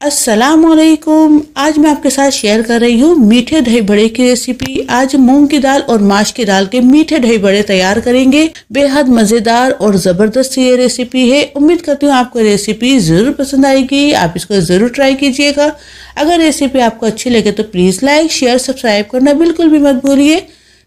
असलकुम आज मैं आपके साथ शेयर कर रही हूँ मीठे दही बड़े की रेसिपी आज मूंग की दाल और माश की दाल के मीठे दही बड़े तैयार करेंगे। बेहद मज़ेदार और ज़बरदस्त ये रेसिपी है। उम्मीद करती हूँ आपको रेसिपी ज़रूर पसंद आएगी। आप इसको ज़रूर ट्राई कीजिएगा। अगर रेसिपी आपको अच्छी लगे तो प्लीज़ लाइक शेयर सब्सक्राइब करना बिल्कुल भी मत भूलिए।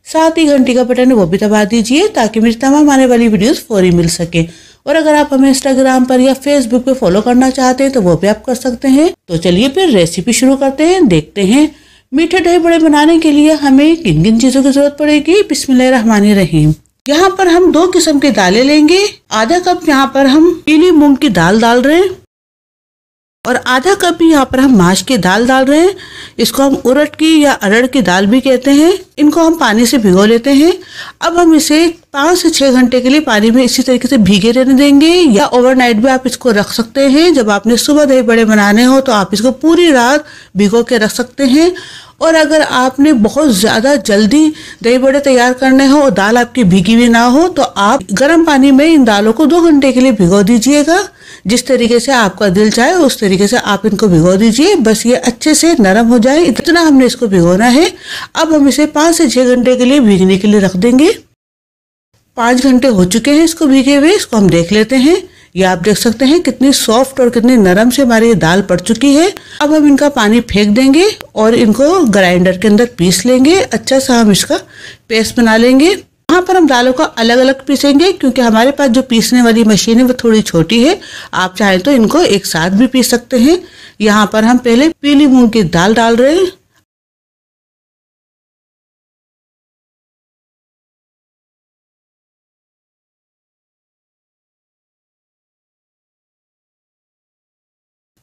साथ ही घंटी का बटन वो भी दबा दीजिए ताकि मेरी तमाम आने वाली वीडियोस फौरी मिल सके। और अगर आप हमें इंस्टाग्राम पर या फेसबुक पे फॉलो करना चाहते हैं तो वो भी आप कर सकते हैं। तो चलिए फिर रेसिपी शुरू करते हैं। देखते हैं। मीठे दही बड़े बनाने के लिए हमें किन किन चीज़ों की ज़रूरत पड़ेगी? बिस्मिल्लाह रहीम यहाँ पर हम दो किस्म की दालें लेंगे। आधा कप यहाँ पर हम पीली मूंग की दाल डाल रहे हैं। और आधा कप भी यहाँ पर हम माश की दाल डाल रहे हैं। इसको हम उरट की या अरड़ की दाल भी कहते हैं। इनको हम पानी से भिगो लेते हैं। अब हम इसे पाँच से छः घंटे के लिए पानी में इसी तरीके से भीगे रहने देंगे या ओवरनाइट भी आप इसको रख सकते हैं। जब आपने सुबह दही बड़े बनाने हो तो आप इसको पूरी रात भिगो के रख सकते हैं। और अगर आपने बहुत ज़्यादा जल्दी दही बड़े तैयार करने हो और दाल आपकी भीगी हुई ना हो तो आप गर्म पानी में इन दालों को दो घंटे के लिए भिगो दीजिएगा। जिस तरीके से आपका दिल चाहे, उस तरीके से आप इनको भिगो दीजिए। बस ये अच्छे से नरम हो जाए। इतना हमने इसको भिगोना है। अब हम इसे पाँच से छः घंटे के लिए भीगने के लिए रख देंगे। पाँच घंटे हो चुके हैं इसको भीगे हुए। इसको हम देख लेते हैं। ये आप देख सकते हैं कितनी सॉफ्ट और कितनी नरम से हमारी दाल पड़ चुकी है। अब हम इनका पानी फेंक देंगे और इनको ग्राइंडर के अंदर पीस लेंगे। अच्छा सा हम इसका पेस्ट बना लेंगे। यहाँ पर हम दालों को अलग अलग पीसेंगे, क्योंकि हमारे पास जो पीसने वाली मशीन है, वो थोड़ी छोटी है। आप चाहें तो इनको एक साथ भी पीस सकते हैं। यहाँ पर हम पहले पीली मूंग की दाल डाल रहे हैं।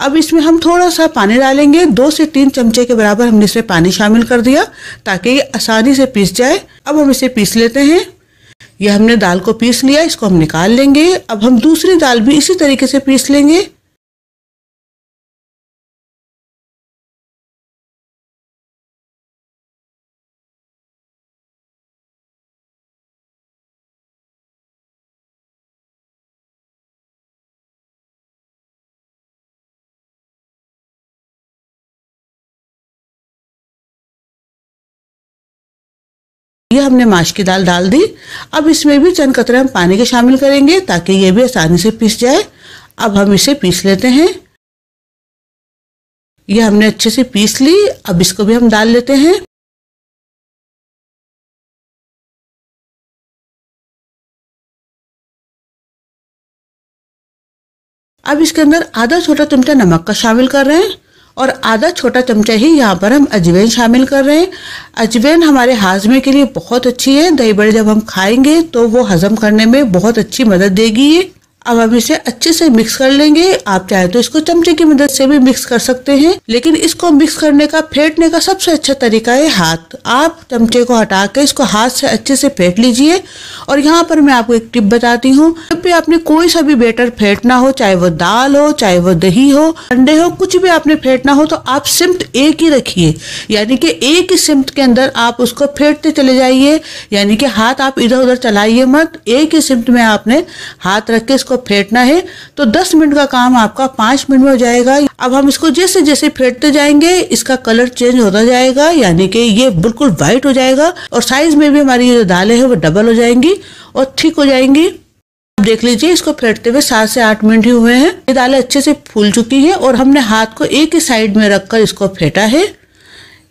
अब इसमें हम थोड़ा सा पानी डालेंगे। दो से तीन चमचे के बराबर हमने इसमें पानी शामिल कर दिया ताकि ये आसानी से पीस जाए। अब हम इसे पीस लेते हैं। यह हमने दाल को पीस लिया, इसको हम निकाल लेंगे। अब हम दूसरी दाल भी इसी तरीके से पीस लेंगे। ये हमने माश की दाल डाल दी। अब इसमें भी चंद कतरे हम पानी के शामिल करेंगे ताकि ये भी आसानी से पीस जाए। अब हम इसे पीस लेते हैं। ये हमने अच्छे से पीस ली। अब इसको भी हम डाल लेते हैं। अब इसके अंदर आधा छोटा चमचा नमक का शामिल कर रहे हैं। और आधा छोटा चमचा ही यहाँ पर हम अजवैन शामिल कर रहे हैं। अजवैन हमारे हाजमे के लिए बहुत अच्छी है। दही बड़े जब हम खाएँगे तो वो हजम करने में बहुत अच्छी मदद देगी ये। अब हम इसे अच्छे से मिक्स कर लेंगे। आप चाहे तो इसको चमचे की मदद से भी मिक्स कर सकते हैं। लेकिन इसको मिक्स करने का, फेंटने का सबसे अच्छा तरीका है हाथ। आप चमचे को हटा के इसको हाथ से अच्छे से फेंट लीजिए। और यहाँ पर मैं आपको एक टिप बताती हूँ। जब भी आपने कोई सा भी बेटर फेंटना हो, चाहे वो दाल हो, चाहे वो दही हो, अंडे हो, कुछ भी आपने फेंटना हो तो आप सिमट एक ही रखिए। यानी कि एक ही सिमट के अंदर आप उसको फेंटते चले जाइए। यानी कि हाथ आप इधर उधर चलाइए मत। एक ही सिमट में आपने हाथ रख के इसको फेंटना है तो 10 मिनट का काम आपका पाँच मिनट में हो जाएगा। अब हम इसको जैसे जैसे फेंटते जाएँगे, इसका कलर चेंज होता जाएगा, यानी कि ये बिल्कुल व्हाइट हो जाएगा और साइज़ में भी हमारी जो दालें हैं, वो डबल हो जाएँगी और ठीक हो जाएँगी। अब देख लीजिए, इसको फेंटते हुए सात से आठ मिनट ही हुए हैं। ये दालें अच्छे से फूल चुकी है और हमने हाथ को एक ही साइड में रखकर इसको फेंटा है।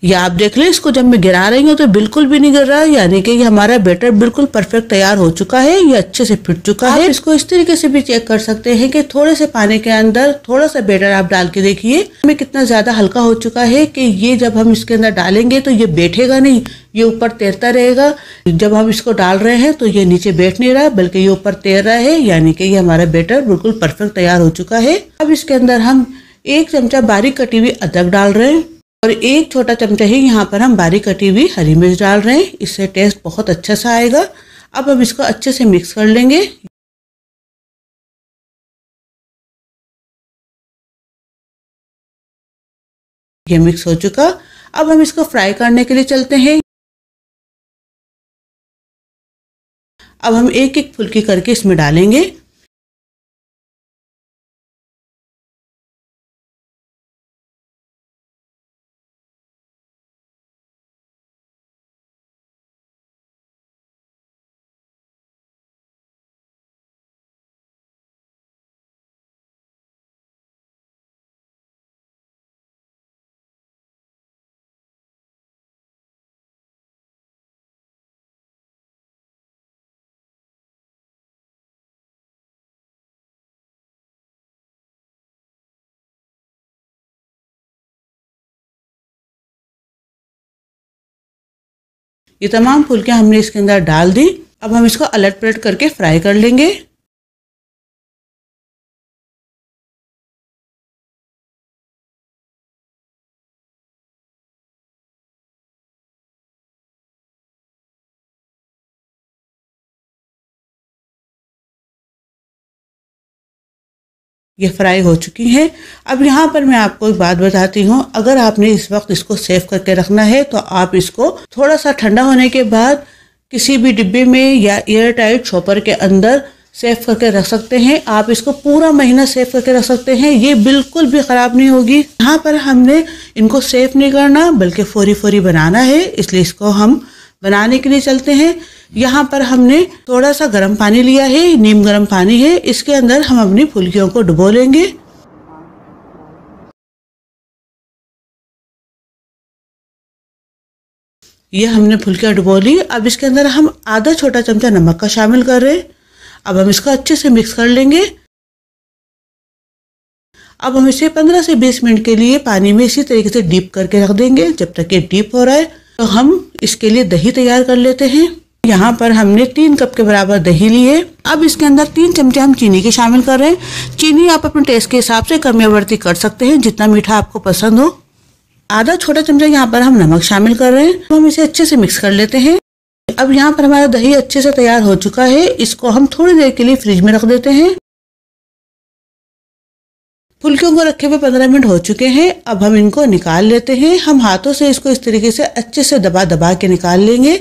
या आप देख लें इसको जब मैं गिरा रही हूँ तो बिल्कुल भी नहीं गिर रहा है यानी कि ये हमारा बैटर बिल्कुल परफेक्ट तैयार हो चुका है ये अच्छे से फिट चुका है। इसको इस तरीके से भी चेक कर सकते हैं कि थोड़े से पानी के अंदर थोड़ा सा बैटर आप डाल के देखिए हमें कितना ज़्यादा हल्का हो चुका है कि ये जब हम इसके अंदर डालेंगे तो ये बैठेगा नहीं ये ऊपर तैरता रहेगा। जब हम इसको डाल रहे हैं तो ये नीचे बैठ नहीं रहा बल्कि ये ऊपर तैर रहा है यानी कि ये हमारा बैटर बिल्कुल परफेक्ट तैयार हो चुका है। अब इसके अंदर हम एक चमचा बारीक कटी हुई अदरक डाल रहे हैं। और एक छोटा चमचा ही यहाँ पर हम बारीक कटी हुई हरी मिर्च डाल रहे हैं। इससे टेस्ट बहुत अच्छा सा आएगा। अब हम इसको अच्छे से मिक्स कर लेंगे। ये मिक्स हो चुका। अब हम इसको फ्राई करने के लिए चलते हैं। अब हम एक एक फुल्की करके इसमें डालेंगे। ये तमाम फुलकियाँ हमने इसके अंदर डाल दी। अब हम इसको अलट पलट करके फ्राई कर लेंगे। ये फ्राई हो चुकी हैं। अब यहाँ पर मैं आपको एक बात बताती हूँ। अगर आपने इस वक्त इसको सेव करके रखना है तो आप इसको थोड़ा सा ठंडा होने के बाद किसी भी डिब्बे में या एयर टाइट शॉपर के अंदर सेव करके रख सकते हैं। आप इसको पूरा महीना सेव करके रख सकते हैं। ये बिल्कुल भी ख़राब नहीं होगी। यहाँ पर हमने इनको सेव नहीं करना, बल्कि फोरी फोरी बनाना है। इसलिए इसको हम बनाने के लिए चलते हैं। यहाँ पर हमने थोड़ा सा गर्म पानी लिया है, नीम गर्म पानी है, इसके अंदर हम अपनी फुल्कियों को डुबो लेंगे। ये हमने फुल्कियाँ डुबो ली, अब इसके अंदर हम आधा छोटा चमचा नमक का शामिल कर रहे हैं। अब हम इसको अच्छे से मिक्स कर लेंगे। अब हम इसे 15 से 20 मिनट के लिए पानी में इसी तरीके से डीप करके रख देंगे, जब तक ये डीप हो रहा है तो हम इसके लिए दही तैयार कर लेते हैं। यहाँ पर हमने तीन कप के बराबर दही ली है अब इसके अंदर तीन चमचे हम चीनी के शामिल कर रहे हैं। चीनी आप अपने टेस्ट के हिसाब से कम या बढ़ती कर सकते हैं, जितना मीठा आपको पसंद हो। आधा छोटा चमचा यहाँ पर हम नमक शामिल कर रहे हैं। तो हम इसे अच्छे से मिक्स कर लेते हैं। अब यहाँ पर हमारा दही अच्छे से तैयार हो चुका है। इसको हम थोड़ी देर के लिए फ्रिज में रख देते हैं। फुल्कियों को रखे हुए पंद्रह मिनट हो चुके हैं। अब हम इनको निकाल लेते हैं। हम हाथों से इसको इस तरीके से अच्छे से दबा दबा के निकाल लेंगे।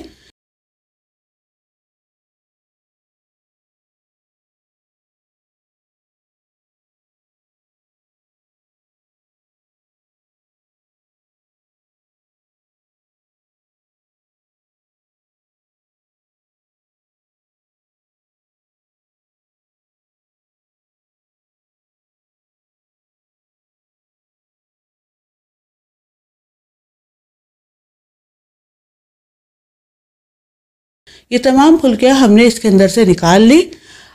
ये तमाम फुल्कियाँ हमने इसके अंदर से निकाल ली।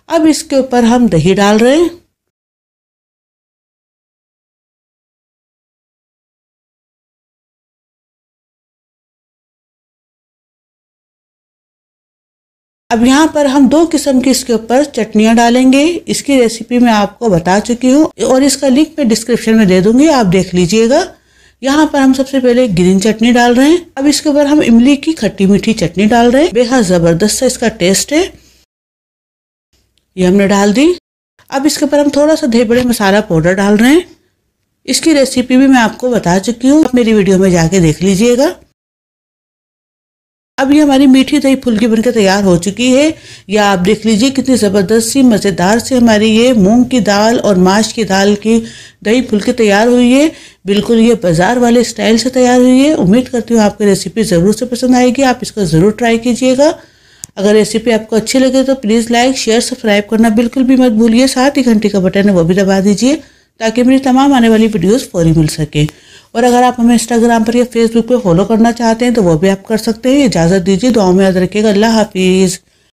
अब इसके ऊपर हम दही डाल रहे हैं। अब यहाँ पर हम दो किस्म की इसके ऊपर चटनियाँ डालेंगे। इसकी रेसिपी मैं आपको बता चुकी हूँ और इसका लिंक मैं डिस्क्रिप्शन में दे दूँगी। आप देख लीजिएगा। यहाँ पर हम सबसे पहले ग्रीन चटनी डाल रहे हैं। अब इसके ऊपर हम इमली की खट्टी मीठी चटनी डाल रहे हैं। बेहद ज़बरदस्त है, इसका टेस्ट है। ये हमने डाल दी। अब इसके ऊपर हम थोड़ा सा धे बड़े मसाला पाउडर डाल रहे हैं। इसकी रेसिपी भी मैं आपको बता चुकी हूँ। आप मेरी वीडियो में जाके देख लीजिएगा। अब ये हमारी मीठी दही फुल्की बनकर तैयार हो चुकी है। या आप देख लीजिए कितनी ज़बरदस्त सी, मज़ेदार से हमारी ये मूंग की दाल और माश की दाल की दही फुल्की तैयार हुई है। बिल्कुल ये बाज़ार वाले स्टाइल से तैयार हुई है। उम्मीद करती हूँ आपकी रेसिपी ज़रूर से पसंद आएगी। आप इसको ज़रूर ट्राई कीजिएगा। अगर रेसिपी आपको अच्छी लगे तो प्लीज़ लाइक, शेयर, सब्सक्राइब करना बिल्कुल भी मत भूलिए। साथ ही घंटी का बटन है वो भी दबा दीजिए ताकि मेरी तमाम आने वाली वीडियोस फौरी मिल सके। और अगर आप हमें इंस्टाग्राम पर या फेसबुक पर फॉलो करना चाहते हैं तो वो भी आप कर सकते हैं। इजाज़त दीजिए दुआ में याद रखिएगा। अल्लाह हाफिज़।